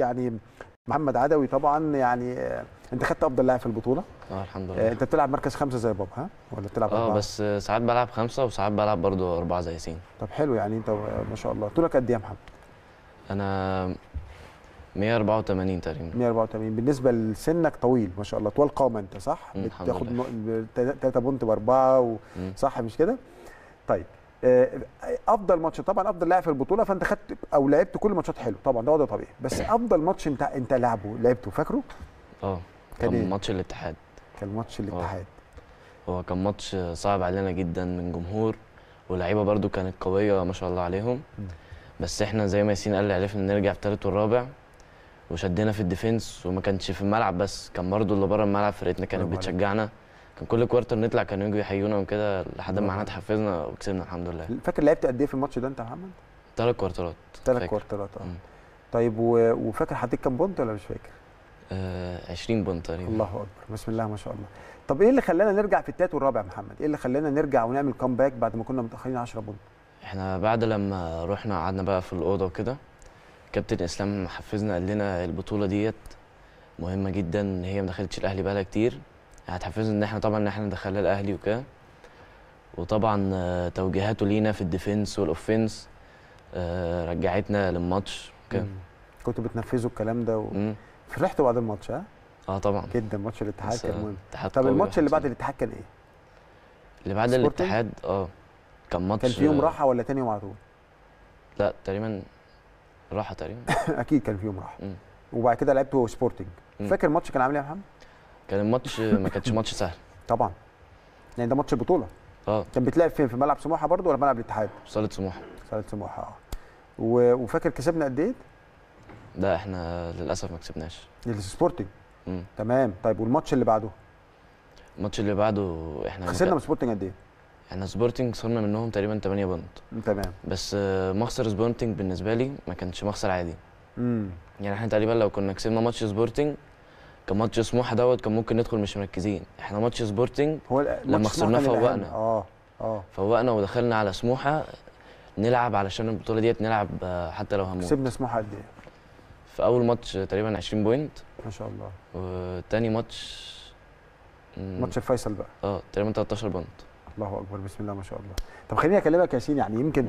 يعني محمد عدوي طبعا يعني آه، أنت خدت أفضل لاعب في البطولة؟ آه الحمد آه، لله. أنت بتلعب مركز خمسة زي بابا ها؟ ولا بتلعب آه؟ بس ساعات بلعب خمسة وساعات بلعب برضو أربعة زي ياسين طب حلو يعني أنت آه، ما شاء الله. طولك قد إيه يا محمد؟ أنا 184 تقريبا. 184 بالنسبة لسنك طويل ما شاء الله. طوال قامة أنت صح؟ بتاخد لله. 3 بونت بأربعة. صح؟ مش كده؟ طيب. افضل ماتش طبعا افضل لاعب في البطولة فانت خدت أو لعبت كل ماتشات حلو طبعا ده وضع طبيعي بس افضل ماتش انت انت لعبه لعبته فاكره؟ آه كان إيه؟ ماتش الاتحاد. كان ماتش الاتحاد. هو كان ماتش صعب علينا جدا من جمهور واللعيبة برضو كانت قوية ما شاء الله عليهم. بس إحنا زي ما ياسين قال عرفنا نرجع في التالت والرابع وشدينا في ال defense وما كانش في الملعب بس كان برضو اللي بره الملعب فرقتنا كانت. بتشجعنا. كان كل quarter نطلع كانوا يجوا يحيونا وكده لحد ما إحنا. اتحفزنا وكسبنا الحمد لله. فاكر لعبت قد إيه في الماتش ده أنت يا محمد؟ ثلاث كوارترات ثلاث. كوارترات آه. طيب و... وفاكر حطيت كام point ولا مش فاكر؟ آه 20 point تقريبا. الله أكبر بسم الله ما شاء الله. طب إيه اللي خلانا نرجع في التالت والرابع يا محمد؟ إيه اللي خلانا نرجع ونعمل comeback بعد ما كنا متأخرين 10 point؟ إحنا بعد لما رحنا قعدنا بقى في الأوضة وكده كابتن إسلام حفزنا قال لنا البطولة ديت مهمة جدا هي ما دخلتش الأهلي بقالها كتير. هتحفزنا إن إحنا طبعا إن إحنا ندخلها الاهلي وكده. وطبعا آه، توجيهاته لينا في ال defense وال offense آه، رجعتنا للماتش وكده. كنتوا بتنفذوا الكلام ده و... فرحتوا بعد الماتش ها؟ آه طبعا. جدا ماتش الاتحاد كان مهم. طب الماتش اللي بعد. الاتحاد كان إيه؟ اللي بعد؟ الاتحاد آه كان ماتش كان في يوم راحة ولا تاني يوم على طول؟ لا تقريبا راحة تقريبا. أكيد كان في يوم راحة. وبعد كده لعبتوا سبورتنج. فاكر الماتش كان عامل إيه يا محمد؟ كان الماتش ما كانش ماتش سهل. طبعا. يعني ده ماتش البطوله آه. كان بيتلعب فين؟ في ملعب سموحة برضو ولا ملعب الاتحاد؟ صالة سموحة. صالة سموحة آه. و- وفاكر كسبنا قد إيه؟ ده إحنا للأسف ما كسبناش. السبورتنج. تمام. طيب والماتش اللي بعده؟ الماتش اللي بعده إحنا خسرنا من سبورتنج قد إيه؟ إحنا سبورتنج خسرنا منهم تقريبا 8 point. تمام. بس آه، مخسر سبورتنج بالنسبة لي ما كانش مخسر عادي. امم يعني إحنا تقريبا لو كنا كسبنا ماتش سبورتنج كان ماتش سموحة دوت كان ممكن ندخل مش مركزين. إحنا ماتش سبورتنج هو لما خسرناه. فوقنا. آه آه. فوقنا ودخلنا على سموحة نلعب علشان البطولة ديت نلعب آه، حتى لو هنموت. كسبنا سموحة قد إيه؟ في أول ماتش تقريبا 20 point. ما شاء الله. وتاني ماتش ماتش الفيصل بقى. آه تقريبا 13 point الله أكبر بسم الله ما شاء الله. طب خليني أكلمك يا ياسين يعني يمكن